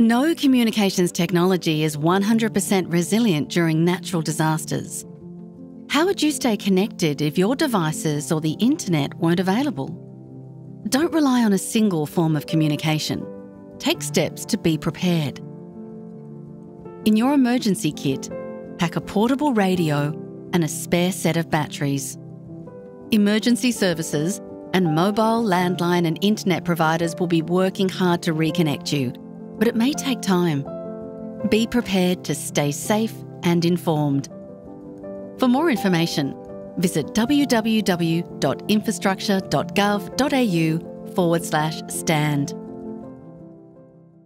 No communications technology is 100% resilient during natural disasters. How would you stay connected if your devices or the internet weren't available? Don't rely on a single form of communication. Take steps to be prepared. In your emergency kit, pack a portable radio and a spare set of batteries. Emergency services and mobile, landline, and internet providers will be working hard to reconnect you, but it may take time. Be prepared to stay safe and informed. For more information, visit www.infrastructure.gov.au forward slash stand.